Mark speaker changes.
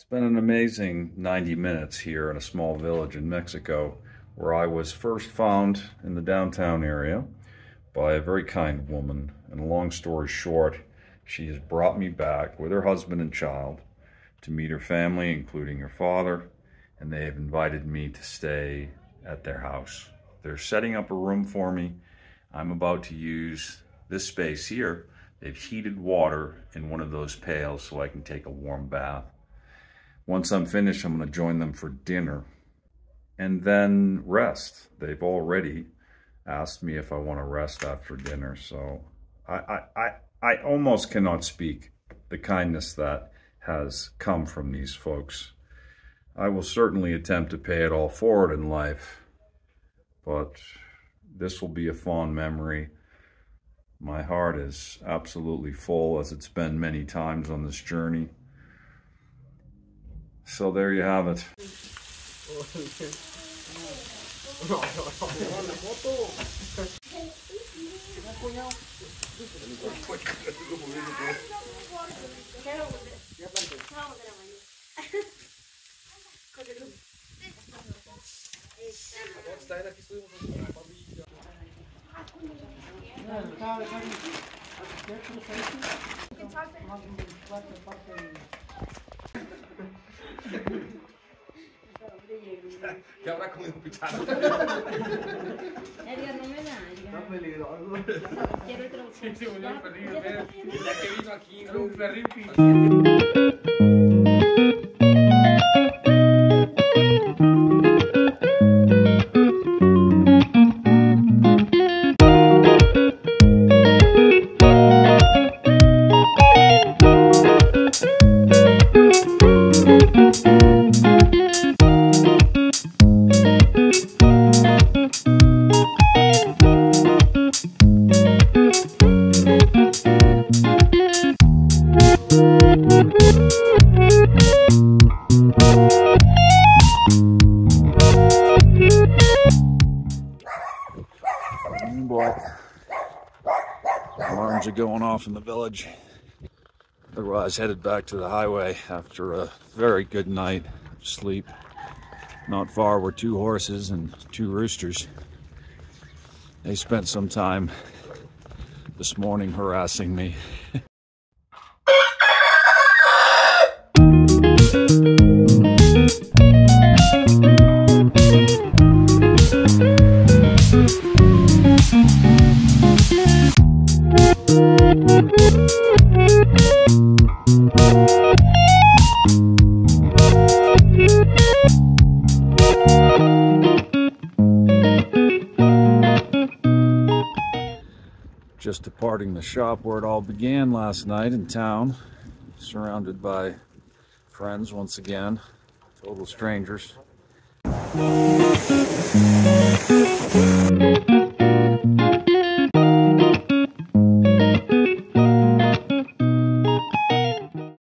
Speaker 1: It's been an amazing 90 minutes here in a small village in Mexico where I was first found in the downtown area by a very kind woman. And long story short, she has brought me back with her husband and child to meet her family, including her father, and they have invited me to stay at their house. They're setting up a room for me. I'm about to use this space here. They've heated water in one of those pails so I can take a warm bath. Once I'm finished, I'm going to join them for dinner and then rest. They've already asked me if I want to rest after dinner, so I, I, I, I almost cannot speak the kindness that has come from these folks. I will certainly attempt to pay it all forward in life, but this will be a fond memory. My heart is absolutely full, as it's been many times on this journey. So there you have it.
Speaker 2: que habrá comido
Speaker 3: picharro? No me Está peligroso. Quiero otro.
Speaker 2: Sí, un.
Speaker 3: Ya
Speaker 2: que vino aquí,
Speaker 4: un.
Speaker 1: Boy. Alarms are going off in the village. Otherwise, headed back to the highway after a very good night of sleep. Not far were two horses and two roosters. They spent some time this morning harassing me. Just departing the shop where it all began last night in town, surrounded by friends once again, total strangers.